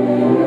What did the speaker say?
Amen.